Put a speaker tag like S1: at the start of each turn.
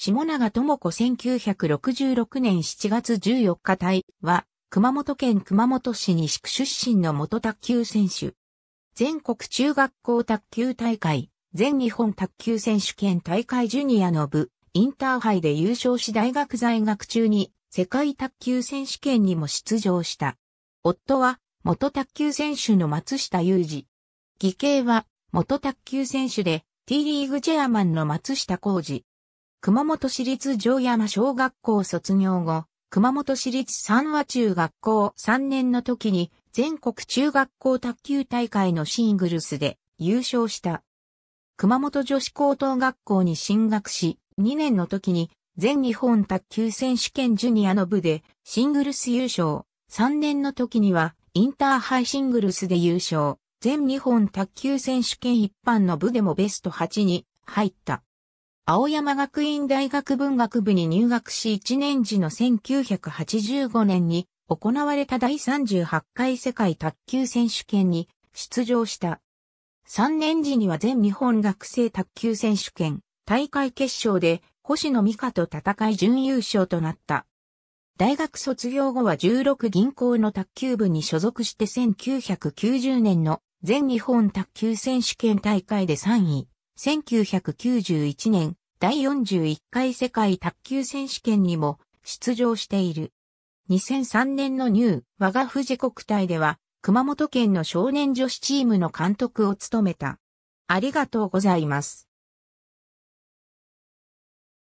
S1: 下永智子1966年7月14日隊は、熊本県熊本市西区出身の元卓球選手。全国中学校卓球大会、全日本卓球選手権大会ジュニアの部、インターハイで優勝し大学在学中に世界卓球選手権にも出場した。夫は元卓球選手の松下裕二。義兄は元卓球選手で T リーグチェアマンの松下浩二。熊本市立城山小学校卒業後、熊本市立三和中学校3年の時に全国中学校卓球大会のシングルスで優勝した。熊本女子高等学校に進学し、2年の時に全日本卓球選手権ジュニアの部でシングルス優勝。3年の時にはインターハイシングルスで優勝。全日本卓球選手権一般の部でもベスト8に入った。青山学院大学文学部に入学し1年時の1985年に行われた第38回世界卓球選手権に出場した。3年時には全日本学生卓球選手権大会決勝で星野美香と戦い準優勝となった。大学卒業後は16銀行の卓球部に所属して1990年の全日本卓球選手権大会で3位。1991年第41回世界卓球選手権にも出場している。2003年のニュー我が富士国体では熊本県の少年女子チームの監督を務めた。ありがとうございます。